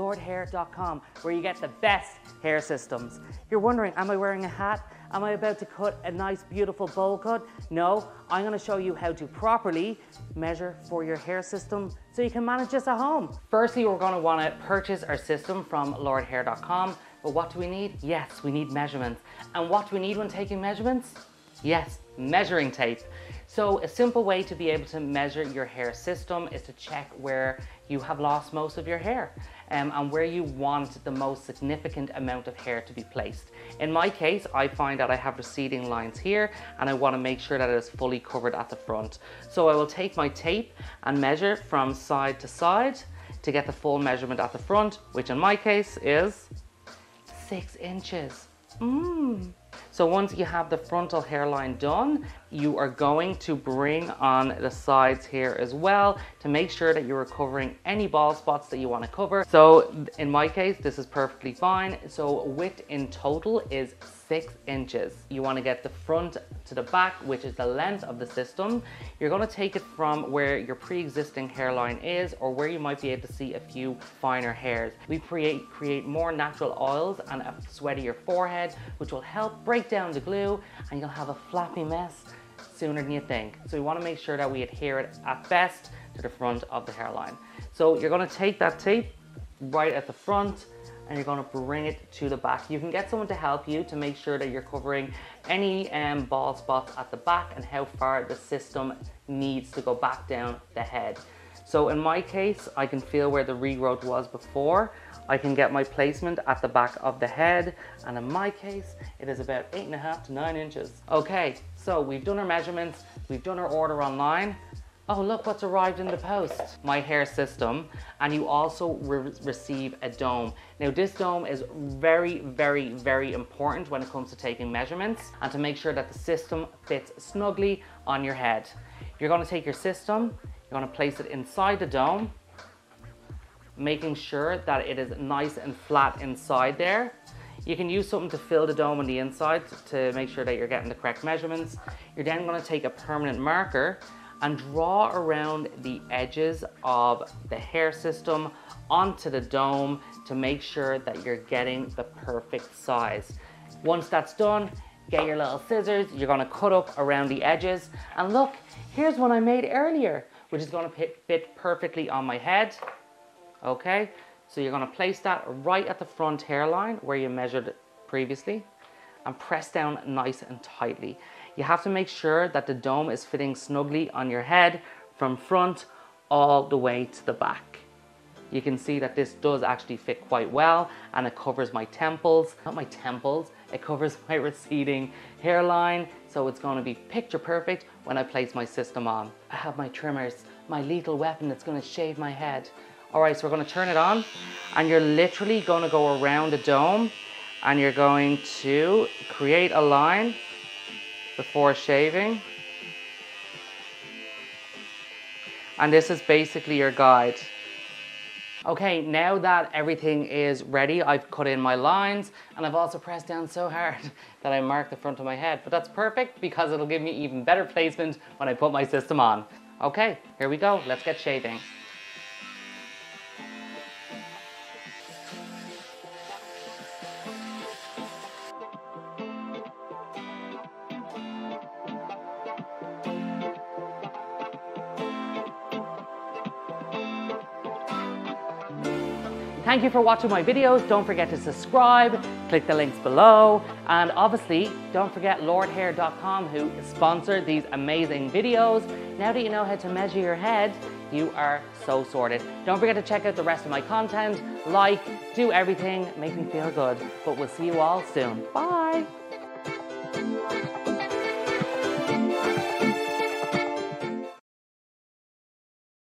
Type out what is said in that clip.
lordhair.com where you get the best hair systems. You're wondering, am I wearing a hat? Am I about to cut a nice beautiful bowl cut? No, I'm gonna show you how to properly measure for your hair system so you can manage this at home. Firstly, we're gonna wanna purchase our system from lordhair.com. But what do we need? Yes, we need measurements. And what do we need when taking measurements? Yes, measuring tape. So a simple way to be able to measure your hair system is to check where you have lost most of your hair um, and where you want the most significant amount of hair to be placed. In my case, I find that I have receding lines here and I wanna make sure that it is fully covered at the front. So I will take my tape and measure from side to side to get the full measurement at the front, which in my case is six inches. Mmm. So once you have the frontal hairline done, you are going to bring on the sides here as well to make sure that you're covering any bald spots that you want to cover. So in my case, this is perfectly fine. So width in total is six inches. You want to get the front to the back, which is the length of the system. You're going to take it from where your pre-existing hairline is or where you might be able to see a few finer hairs. We create, create more natural oils and a sweatier forehead, which will help break down the glue and you'll have a flappy mess sooner than you think. So we want to make sure that we adhere it at best to the front of the hairline. So you're going to take that tape right at the front and you're gonna bring it to the back. You can get someone to help you to make sure that you're covering any um, bald spots at the back and how far the system needs to go back down the head. So in my case, I can feel where the regrowth was before. I can get my placement at the back of the head. And in my case, it is about eight and a half to nine inches. Okay, so we've done our measurements, we've done our order online. Oh, look what's arrived in the post. My hair system. And you also re receive a dome. Now this dome is very, very, very important when it comes to taking measurements and to make sure that the system fits snugly on your head. You're gonna take your system, you're gonna place it inside the dome, making sure that it is nice and flat inside there. You can use something to fill the dome on the inside to make sure that you're getting the correct measurements. You're then gonna take a permanent marker and draw around the edges of the hair system onto the dome to make sure that you're getting the perfect size. Once that's done, get your little scissors, you're gonna cut up around the edges, and look, here's one I made earlier, which is gonna fit perfectly on my head, okay? So you're gonna place that right at the front hairline where you measured previously, and press down nice and tightly. You have to make sure that the dome is fitting snugly on your head from front all the way to the back. You can see that this does actually fit quite well and it covers my temples, not my temples, it covers my receding hairline. So it's gonna be picture perfect when I place my system on. I have my trimmers, my lethal weapon that's gonna shave my head. All right, so we're gonna turn it on and you're literally gonna go around the dome and you're going to create a line before shaving. And this is basically your guide. Okay, now that everything is ready, I've cut in my lines and I've also pressed down so hard that I marked the front of my head. But that's perfect because it'll give me even better placement when I put my system on. Okay, here we go. Let's get shaving. Thank you for watching my videos. Don't forget to subscribe, click the links below, and obviously don't forget lordhair.com who sponsored these amazing videos. Now that you know how to measure your head, you are so sorted. Don't forget to check out the rest of my content, like, do everything, make me feel good. But we'll see you all soon. Bye.